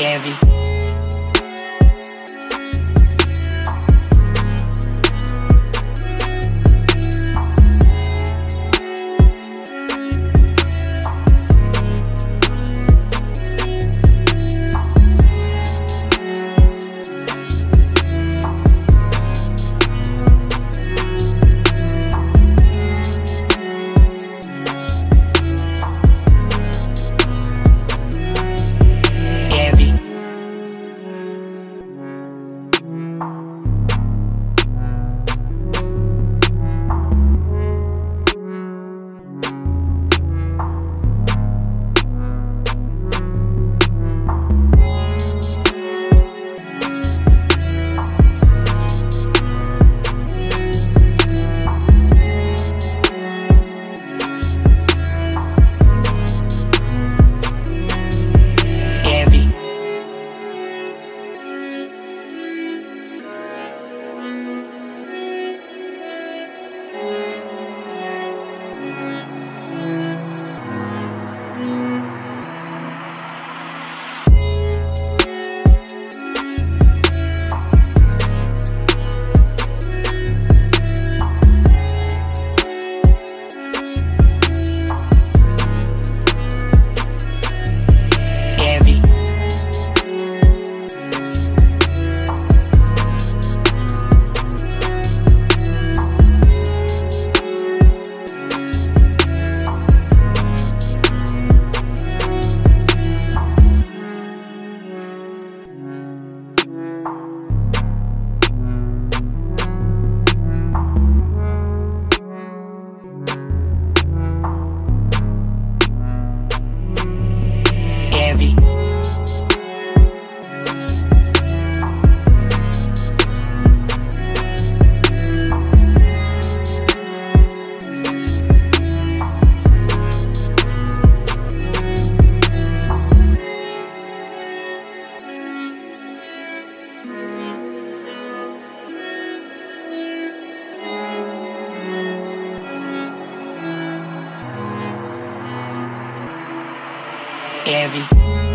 heavy. scary.